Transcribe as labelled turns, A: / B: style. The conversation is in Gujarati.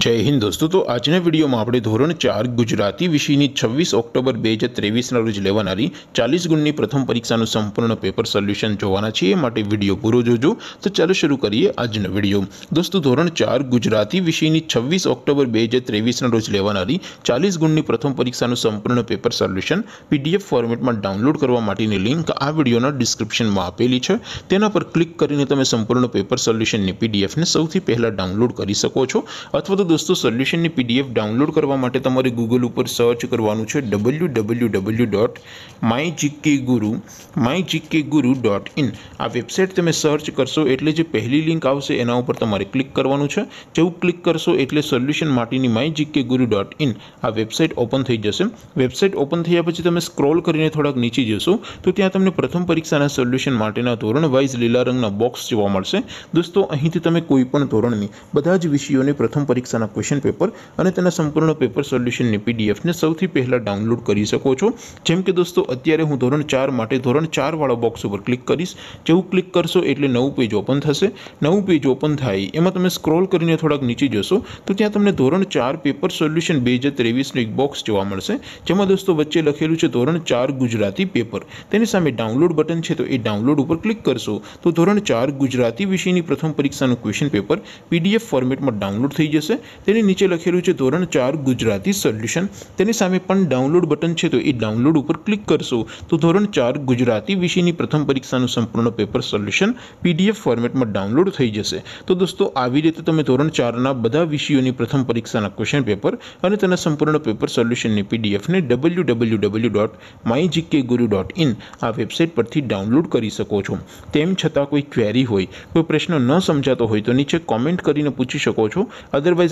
A: જય હિન્દ દોસ્તો. તો આજના વિડીયોમાં આપણે ધોરણ ચાર ગુજરાતી વિષયની છવ્વીસ ઓક્ટોબર બે હજાર ત્રેવીસના રોજ લેવાનારી ચાલીસ ગુણની પ્રથમ પરીક્ષાનું સંપૂર્ણ પેપર સોલ્યુશન જોવાના છીએ. એ માટે વીડિયો પૂરો જોજો. તો ચાલો શરૂ કરીએ આજનો વીડિયો. દોસ્તો, ધોરણ ચાર ગુજરાતી વિષયની છવ્વીસ ઓક્ટોબર બે હજાર ત્રેવીસના રોજ લેવાનારી ચાલીસ ગુણની પ્રથમ પરીક્ષાનું સંપૂર્ણ પેપર સોલ્યુશન પીડીએફ ફોર્મેટમાં ડાઉનલોડ કરવા માટેની લિંક આ વિડીયોના ડિસ્ક્રિપ્શનમાં આપેલી છે. તેના પર ક્લિક કરીને તમે સંપૂર્ણ પેપર સોલ્યુશનની પીડીએફને સૌથી પહેલાં ડાઉનલોડ કરી શકો છો. અથવા તો દોસ્તો સોલ્યુશનની પીડીએફ ડાઉનલોડ કરવા માટે તમારે ગૂગલ ઉપર સર્ચ કરવાનું છે W W W dot my GK guru my GK guru dot in આ વેબસાઇટ તમે સર્ચ કરશો એટલે જે પહેલી લિંક આવશે એના ઉપર તમારે ક્લિક કરવાનું છે. જેવું ક્લિક કરશો એટલે સોલ્યુશન માટેની my GK guru dot in આ વેબસાઇટ ઓપન થઈ જશે. વેબસાઇટ ઓપન થયા પછી તમે સ્ક્રોલ કરીને થોડાક નીચે જશો, તો ત્યાં તમને પ્રથમ પરીક્ષાના સોલ્યુશન માટેના ધોરણ વાઇઝ લીલા રંગના બોક્સ જોવા મળશે. દોસ્તો, અહીંથી તમે કોઈ પણ ધોરણની બધા જ વિષયોની પ્રથમ પરીક્ષાના ક્વેશ્ચન પેપર અને તેના સંપૂર્ણ પેપર સોલ્યુશનની પીડીએફને સૌથી પહેલાં ડાઉનલોડ કરી શકો છો. જેમ કે દોસ્તો, અત્યારે હું ધોરણ ચાર માટે ધોરણ ચારવાળા બોક્સ ઉપર ક્લિક કરીશ. જેવું ક્લિક કરશો એટલે નવું પેજ ઓપન થશે. નવું પેજ ઓપન થાય, એમાં તમે સ્ક્રોલ કરીને થોડાક નીચે જશો, તો ત્યાં તમને ધોરણ ચાર પેપર સોલ્યુશન બે હજાર ત્રેવીસનું એક બોક્સ જોવા મળશે. જેમાં દોસ્તો વચ્ચે લખેલું છે ધોરણ ચાર ગુજરાતી પેપર. તેની સામે ડાઉનલોડ બટન છે તો એ ડાઉનલોડ ઉપર ક્લિક કરશો. તો ધોરણ ચાર ગુજરાતી વિષયની પ્રથમ પરીક્ષાનું ક્વેશ્ચન પેપર પીડીએફ ફોર્મેટમાં ડાઉનલોડ થઈ જશે. તેની નીચે લખેલું છે ધોરણ ચાર, ગુજરાતી સોલ્યુશન તેની સામે પણ ડાઉનલોડ બટન છે, તો એ ડાઉનલોડ ઉપર ક્લિક કરશો. તો ધોરણ ચાર, ગુજરાતી વિષયની પ્રથમ પરીક્ષાનું સંપૂર્ણ પેપર સોલ્યુશન પીડીએફ ફોર્મેટમાં ડાઉનલોડ થઈ જશે. તો દોસ્તો, આવી રીતે તમે ધોરણ ચારના બધા વિષયોની પ્રથમ પરીક્ષાના ક્વેશ્ચન પેપર અને તેના સંપૂર્ણ પેપર સોલ્યુશનની પીડીએફને W W W dot my GK guru dot in આ વેબસાઇટ પરથી ડાઉનલોડ કરી શકો છો. તેમ છતાં કોઈ ક્વેરી હોય, કોઈ પ્રશ્ન ન સમજાતો હોય, તો નીચે કોમેન્ટ કરીને પૂછી શકો છો. અદરવાઇઝ